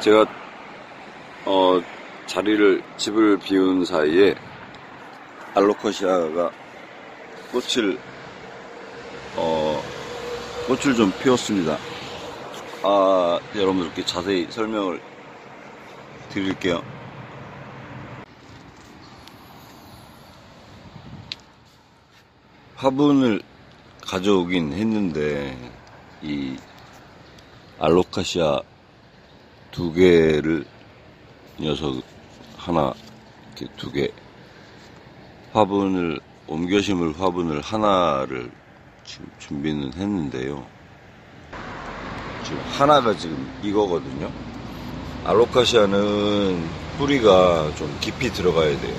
제가 어 자리를 집을 비운 사이에 알로카시아가 꽃을 어 꽃을 좀 피웠습니다. 아 여러분들께 자세히 설명을 드릴게요. 화분을 가져오긴 했는데 이 알로카시아 두 개를 녀석 하나 이렇게 두 개 화분을 옮겨 심을 화분을 하나를 지금 준비는 했는데요. 지금 하나가 지금 이거거든요. 알로카시아는 뿌리가 좀 깊이 들어가야 돼요.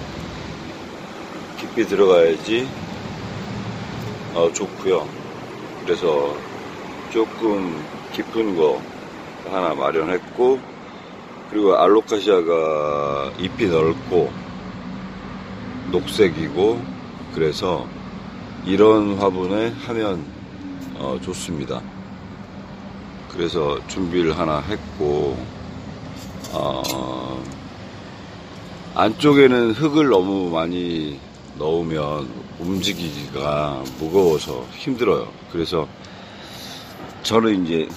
깊이 들어가야지 어, 좋고요. 그래서 조금 깊은 거 하나 마련했고 그리고 알로카시아가 잎이 넓고 녹색이고 그래서 이런 화분에 하면 어, 좋습니다. 그래서 준비를 하나 했고 어, 안쪽에는 흙을 너무 많이 넣으면 움직이기가 무거워서 힘들어요. 그래서 저는 이제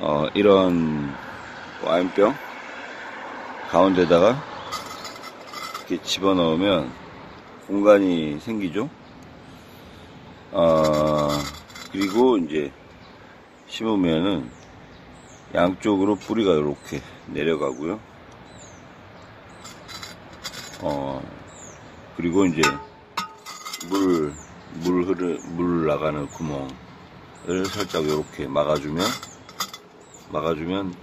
어, 이런 와인병 가운데다가 이렇게 집어넣으면 공간이 생기죠. 어, 그리고 이제 심으면은 양쪽으로 뿌리가 이렇게 내려가고요. 어, 그리고 이제 물, 물 흐르, 물 나가는 구멍을 살짝 이렇게 막아주면, 막아주면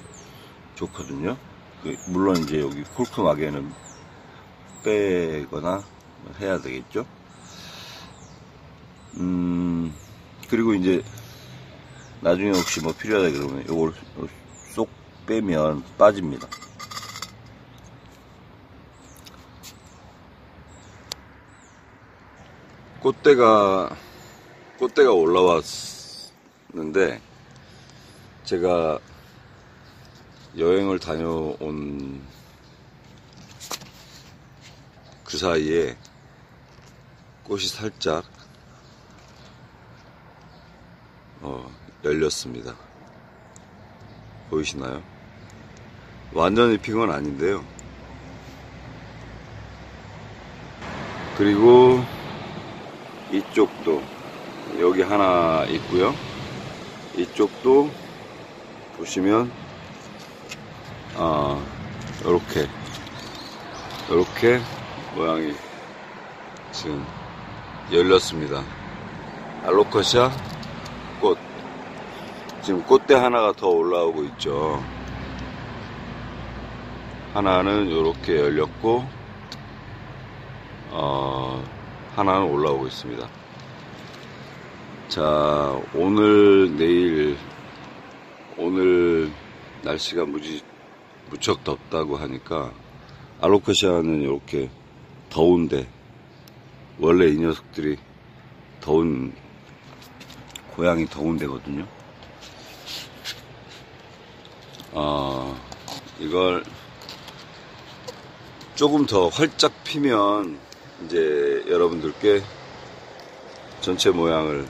좋거든요. 그 물론 이제 여기 콜크 막에는 빼거나 해야 되겠죠. 음, 그리고 이제 나중에 혹시 뭐 필요하다 그러면 이걸 쏙 빼면 빠집니다. 꽃대가 꽃대가 올라왔는데 제가 여행을 다녀온 그 사이에 꽃이 살짝 어, 열렸습니다. 보이시나요? 완전히 핀 건 아닌데요. 그리고 이쪽도 여기 하나 있고요. 이쪽도 보시면 아 이렇게 이렇게 모양이 지금 열렸습니다. 알로커시아 꽃 지금 꽃대 하나가 더 올라오고 있죠. 하나는 이렇게 열렸고 어, 하나는 올라오고 있습니다. 자, 오늘, 내일, 오늘 날씨가 무지, 무척 덥다고 하니까, 알로카시아는 이렇게 더운데, 원래 이 녀석들이 더운, 고향이 더운 데거든요. 어, 이걸 조금 더 활짝 피면, 이제 여러분들께 전체 모양을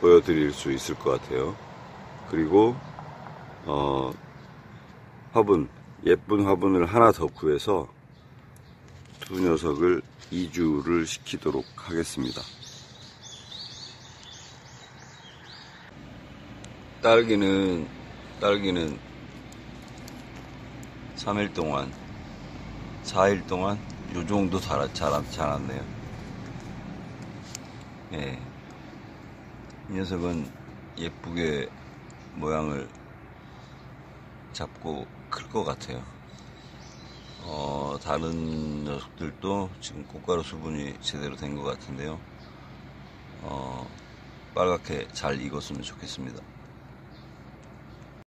보여드릴 수 있을 것 같아요. 그리고 어, 화분 예쁜 화분을 하나 더 구해서 두 녀석을 이주를 시키도록 하겠습니다. 딸기는 딸기는 3일 동안 4일 동안 요 정도 자라, 자라, 자랐네요. 예. 이 녀석은 예쁘게 모양을 잡고 클 것 같아요. 어, 다른 녀석들도 지금 꽃가루 수분이 제대로 된 것 같은데요. 어, 빨갛게 잘 익었으면 좋겠습니다.